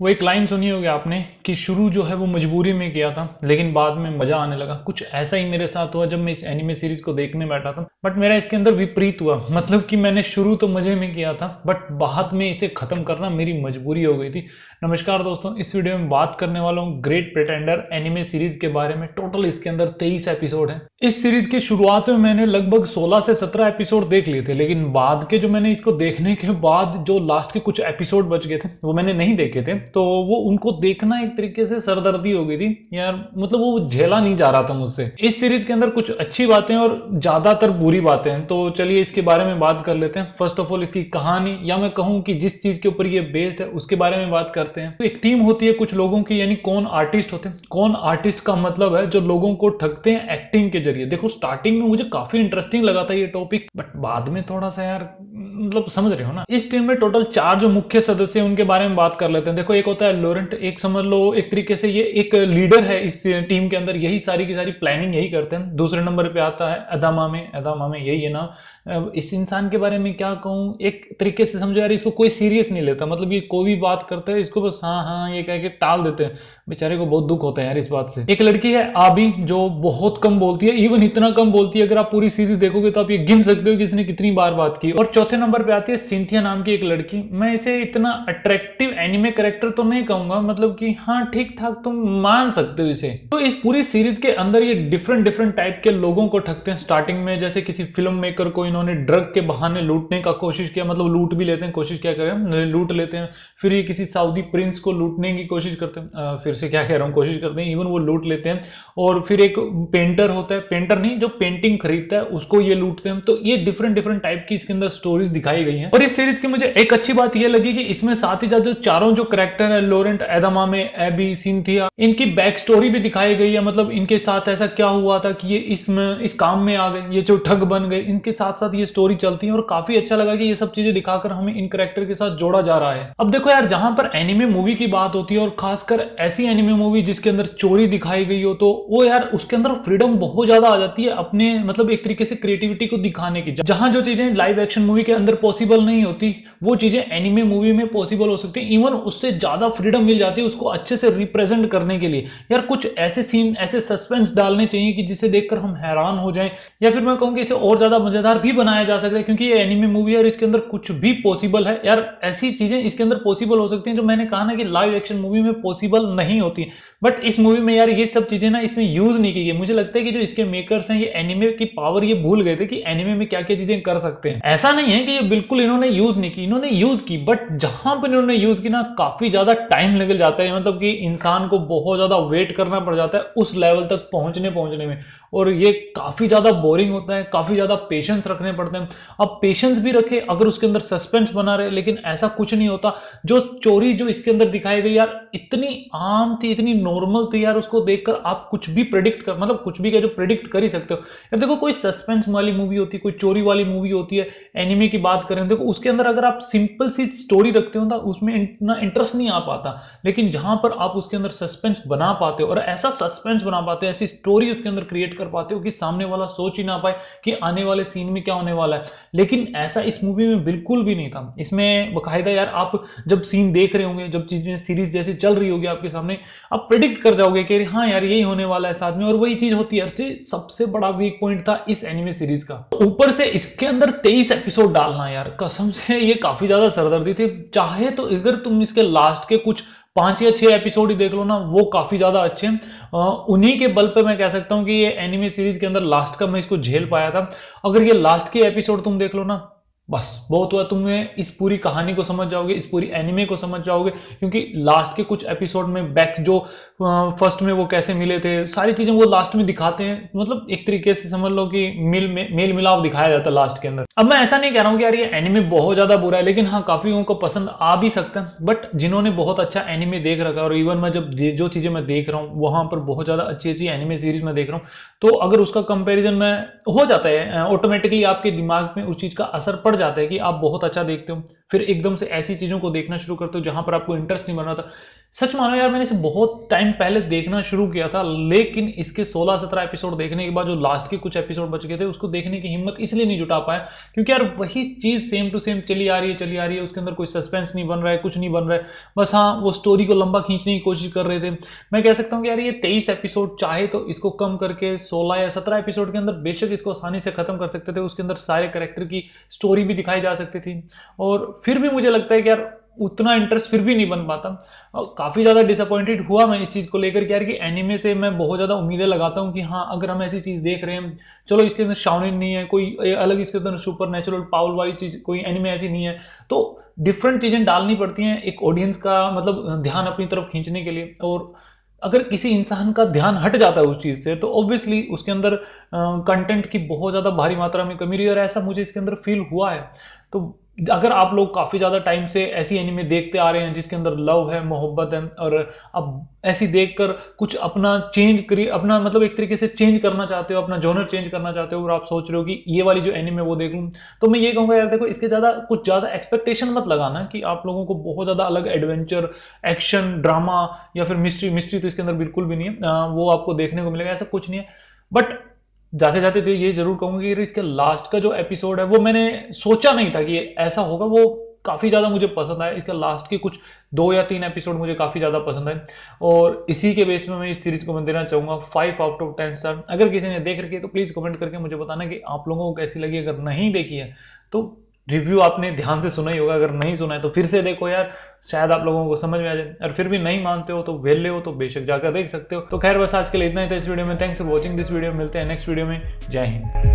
वो एक लाइन सुनी होगी आपने कि शुरू जो है वो मजबूरी में किया था, लेकिन बाद में मज़ा आने लगा। कुछ ऐसा ही मेरे साथ हुआ जब मैं इस एनिमे सीरीज़ को देखने बैठा था। बट मेरा इसके अंदर विपरीत हुआ। मतलब कि मैंने शुरू तो मज़े में किया था बट बाद में इसे खत्म करना मेरी मजबूरी हो गई थी। नमस्कार दोस्तों, इस वीडियो में बात करने वाला हूँ ग्रेट प्रिटेंडर एनिमे सीरीज़ के बारे में। टोटल इसके अंदर तेईस एपिसोड है। इस सीरीज़ की शुरुआत में मैंने लगभग 16 से 17 एपिसोड देख लिए थे, लेकिन बाद के जो मैंने इसको देखने के बाद जो लास्ट के कुछ एपिसोड बच गए थे, वो मैंने नहीं देखे थे। तो वो उनको देखना एक तरीके से सरदर्दी हो गई थी। यार मतलब वो झेला नहीं जा रहा था मुझसे। इस सीरीज़ के अंदर कुछ अच्छी बातें और ज़्यादातर बुरी बातें हैं। तो चलिए इसके बारे में बात कर लेते हैं। फ़र्स्ट ऑफ़ ऑल इसकी कहानी, या मैं कहूँ कि जिस चीज़ के ऊपर ये बेस्ड है, उसके बारे में बात करते हैं। तो एक टीम होती है कुछ लोगों की, यानी कौन आर्टिस्ट होते हैं। कौन आर्टिस्ट का मतलब है जो लोगों को ठगते हैं एक्टिंग के ज़रिए। देखो स्टार्टिंग में मुझे काफ़ी इंटरेस्टिंग लगा था ये टॉपिक बट बाद में थोड़ा सा यार मतलब समझ रहे हो ना? इस टीम में टोटल चार जो मुख्य सदस्य उनके बारे में बात कर लेते हैं। देखो, एक होता है लोरेंट एक समझ लो, एक तरीके से ये एक लीडर है इस टीम के अंदर। यही सारी की सारी प्लानिंग यही करते हैं। दूसरे नंबर पे आता है अदामा में। अदामा में यही है ना। इस इंसान के बारे में क्या कहूँ? एक तरीके से समझो यार, इसको कोई सीरियस नहीं लेता। मतलब ये कोई भी बात करता है, इसको बस हाँ हाँ ये कह के टाल देते हैं। बेचारे को बहुत दुख होता है यार इस बात से। एक लड़की है आबी, जो बहुत कम बोलती है। इवन इतना कम बोलती है, अगर आप पूरी सीरीज़ देखोगे तो आप ये गिन सकते हो कि इसने कितनी बार बात की। और चौथे नंबर पे आती है सिंथिया नाम की एक लड़की। मैं इसे इतना अट्रैक्टिव एनिमे करेक्टर तो नहीं कहूँगा मतलब कि हाँ ठीक ठाक तुम मान सकते हो इसे। तो इस पूरी सीरीज़ के अंदर ये डिफरेंट डिफरेंट टाइप के लोगों को ठगते हैं स्टार्टिंग में, जैसे किसी फ़िल्म मेकर को इन्होंने ड्रग के बहाने लूटने का कोशिश किया मतलब लूट भी लेते हैं, कोशिश क्या करें लूट लेते हैं। फिर ये किसी सऊदी प्रिंस को लूटने की कोशिश करते हैं। फिर से क्या कह रहा हूँ, कोशिश करते हैं इवन वो लूट लेते हैं। और फिर एक पेंटर होता है पेंटर नहीं, जो पेंटिंग खरीदता है, उसको ये लूटते हैं। तो ये डिफरेंट डिफरेंट टाइप की इसके अंदर स्टोरीज दिखाई गई हैं। और इस सीरीज़ की मुझे एक अच्छी बात यह लगी कि इसमें साथ ही साथ जो चारों जो करेक्टर है लोरेंट एदमा में एबी सिंथिया इनकी बैक स्टोरी भी दिखाई गई है। मतलब इनके साथ ऐसा क्या हुआ था कि ये इसमें इस काम में आ गए, ये जो ठग बन गए, इनके साथ साथ ये स्टोरी चलती है और काफ़ी अच्छा लगा कि ये सब चीज़ें दिखाकर हमें इन करेक्टर के साथ जोड़ा जा रहा है। अब देखो यार, जहाँ पर एनिमे मूवी की बात होती है और खासकर ऐसी एनिमे मूवी जिसके अंदर चोरी दिखाई गई हो तो वो यार उसके अंदर फ्रीडम बहुत ज़्यादा आ जाती है अपने मतलब एक तरीके से क्रिएटिविटी को दिखाने की। जहाँ जो चीज़ें लाइव एक्शन मूवी के अंदर पॉसिबल नहीं होती। वो चीज़ें एनिमे मूवी में पॉसिबल हो सकती है। इवन उससे ज़्यादा फ्रीडम मिल जाती है उसको अच्छे से रिप्रेजेंट करने के लिए। यार कुछ ऐसे सीन ऐसे सस्पेंस डालने चाहिए कि जिसे देखकर हम हैरान हो जाएँ। या फिर मैं कहूँगी इसे और ज़्यादा मज़ेदार भी बनाया जा सकता है, क्योंकि ये एनिमे मूवी है और इसके अंदर कुछ भी पॉसिबल है। यार ऐसी चीज़ें इसके अंदर पॉसिबल हो सकती हैं जो मैंने कहा ना कि लाइव एक्शन मूवी में पॉसिबल नहीं होती। बट इस मूवी में यार ये सब चीज़ें ना इसमें यूज़ नहीं की गई। मुझे लगता है कि जो इसके मेकर्स हैं, ये एनिमे की पावर ये भूल गए थे कि एनिमे में क्या क्या चीज़ें कर सकते हैं। ऐसा नहीं है कि ये बिल्कुल इन्होंने यूज़ नहीं की, इन्होंने यूज़ की बट जहाँ पर इन्होंने यूज़ की ना, काफ़ी ज़्यादा टाइम निकल जाता है मतलब कि इंसान को बहुत ज़्यादा वेट करना पड़ जाता है उस लेवल तक पहुँचने पहुँचने में। और ये काफ़ी ज़्यादा बोरिंग होता है, काफ़ी ज़्यादा पेशेंस रखने पड़ते हैं। अब पेशेंस भी रखे, अगर उसके अंदर सस्पेंस बना रहे, लेकिन ऐसा कुछ नहीं होता। जो चोरी जो इसके अंदर दिखाई गई यार, इतनी आम थी, इतनी नॉर्मल थी यार, उसको देखकर आप कुछ भी प्रिडिक्ट कर मतलब कुछ भी क्या जो प्रिडिक्ट कर ही सकते हो। यार देखो, कोई सस्पेंस वाली मूवी होती है कोई चोरी वाली मूवी होती है एनिमे की बात करें देखो, उसके अंदर अगर आप सिंपल सी स्टोरी रखते हो ना, उसमें इतना इंटरेस्ट नहीं आ पाता। लेकिन जहाँ पर आप उसके अंदर सस्पेंस बना पाते हो और ऐसा सस्पेंस बना पाते हो, ऐसी स्टोरी उसके अंदर क्रिएट कर पाते हो कि सामने वाला सोच ही ना पाए कि आने वाले सीन में क्या होने वाला है। लेकिन ऐसा इस मूवी में बिल्कुल भी नहीं था। इसमें बकायदा यार आप जब सीन देख रहे होंगे, जब चीज़ें सीरीज़ जैसे चल रही होगी आपके सामने, आप प्रिडिक्ट कर जाओगे कि हाँ यार, यही होने वाला है साथ में और वही चीज़ होती है। सबसे बड़ा वीक पॉइंट था इस एनिमे सीरीज़ का। ऊपर से इसके अंदर तेईस एपिसोड डालना यार। कसम से ये काफ़ी ज़्यादा सरदर्दी थी। चाहे तो अगर तुम इसके लास्ट के कुछ पाँच या छह एपिसोड ही देख लो ना, वो काफ़ी ज़्यादा अच्छे हैं। उन्हीं के बल पे मैं कह सकता हूँ कि ये एनिमे सीरीज़ के अंदर लास्ट का मैं इसको झेल पाया था। अगर ये लास्ट के एपिसोड तुम देख लो ना बस, बहुत हुआ तुम्हें इस पूरी कहानी को समझ जाओगे, इस पूरी एनिमे को समझ जाओगे, क्योंकि लास्ट के कुछ एपिसोड में बैक जो फ़र्स्ट में वो कैसे मिले थे, सारी चीज़ें वो लास्ट में दिखाते हैं। मतलब एक तरीके से समझ लो कि मिल मेल मिलाव दिखाया जाता है लास्ट के अंदर। अब मैं ऐसा नहीं कह रहा हूँ कि यार ये एनिमे बहुत ज़्यादा बुरा है, लेकिन हाँ काफ़ी लोगों को पसंद आ भी सकता है। बट जिन्होंने बहुत अच्छा एनिमे देख रखा है, और इवन मैं जब जो चीज़ें मैं देख रहा हूँ, वहाँ पर बहुत ज़्यादा अच्छी अच्छी एनिमे सीरीज़ में देख रहा हूँ तो अगर उसका कंपेरिजन में हो जाता है ऑटोमेटिकली आपके दिमाग में उस चीज़ का असर पड़ जाता है कि आप बहुत अच्छा देखते हो, फिर एकदम से ऐसी चीज़ों को देखना शुरू करते हो जहाँ पर आपको इंटरेस्ट नहीं बन रहा था। सच मानो यार, मैंने इसे बहुत टाइम पहले देखना शुरू किया था, लेकिन इसके 16-17 एपिसोड देखने के बाद जो लास्ट के कुछ एपिसोड बच गए थे, उसको देखने की हिम्मत इसलिए नहीं जुटा पाया, क्योंकि यार वही चीज़ सेम टू सेम चली आ रही है, चली आ रही है, उसके अंदर कोई सस्पेंस नहीं बन रहा है, कुछ नहीं बन रहा है, बस हाँ वो स्टोरी को लंबा खींचने की कोशिश कर रहे थे। मैं कह सकता हूँ कि यार, ये तेईस एपिसोड चाहे तो इसको कम करके सोलह या सत्रह एपिसोड के अंदर बेशक इसको आसानी से खत्म कर सकते थे, उसके अंदर सारे करेक्टर की स्टोरी भी दिखाई जा सकती थी। और फिर भी मुझे लगता है कि यार उतना इंटरेस्ट फिर भी नहीं बन पाता। काफ़ी ज़्यादा डिसअपॉइंटेड हुआ मैं इस चीज़ को लेकर के यार कि एनिमे से मैं बहुत ज़्यादा उम्मीदें लगाता हूँ कि हाँ अगर हम ऐसी चीज़ देख रहे हैं, चलो इसके अंदर शाउनिन नहीं है, कोई अलग इसके अंदर सुपर नेचुरल पावर वाली चीज़, कोई एनिमे ऐसी नहीं है। तो डिफरेंट चीज़ें डालनी पड़ती हैं एक ऑडियंस का मतलब ध्यान अपनी तरफ़ खींचने के लिए। और अगर किसी इंसान का ध्यान हट जाता है उस चीज़ से तो ऑब्वियसली उसके अंदर कंटेंट की बहुत ज़्यादा भारी मात्रा में कमी रही और ऐसा मुझे इसके अंदर फील हुआ है। तो अगर आप लोग काफ़ी ज़्यादा टाइम से ऐसी एनिमे देखते आ रहे हैं जिसके अंदर लव है, मोहब्बत है, और अब ऐसी देखकर कुछ अपना चेंज करिए, अपना मतलब एक तरीके से चेंज करना चाहते हो, अपना जॉनर चेंज करना चाहते हो, और आप सोच रहे हो कि ये वाली जो एनिमे वो देख लूँ। तो मैं ये कहूँगा, यार देखो, इसके ज़्यादा कुछ ज़्यादा एक्सपेक्टेशन मत लगाना कि आप लोगों को बहुत ज़्यादा अलग एडवेंचर एक्शन ड्रामा या फिर मिस्ट्री मिस्ट्री तो इसके अंदर बिल्कुल भी नहीं है। वो आपको देखने को मिलेगा, ऐसा कुछ नहीं है। बट जाते जाते तो ये ज़रूर कहूँगा कि इसके लास्ट का जो एपिसोड है, वो मैंने सोचा नहीं था कि ऐसा होगा। वो काफ़ी ज़्यादा मुझे पसंद आया। इसका लास्ट के कुछ दो या तीन एपिसोड मुझे काफ़ी ज़्यादा पसंद आए। और इसी के बेस में मैं इस सीरीज़ को मैं देना चाहूँगा। Five out of ten star अगर किसी ने देख रखी है तो प्लीज़ कमेंट करके मुझे बताना कि आप लोगों को कैसी लगी। अगर नहीं देखी है तो रिव्यू आपने ध्यान से सुना ही होगा, अगर नहीं सुना है तो फिर से देखो यार, शायद आप लोगों को समझ में आ जाए। और फिर भी नहीं मानते हो तो वेले हो तो बेशक जाकर देख सकते हो। तो खैर बस आज के लिए इतना ही था इस वीडियो में। Thanks for watching this video मिलते हैं नेक्स्ट वीडियो में। जय हिंद।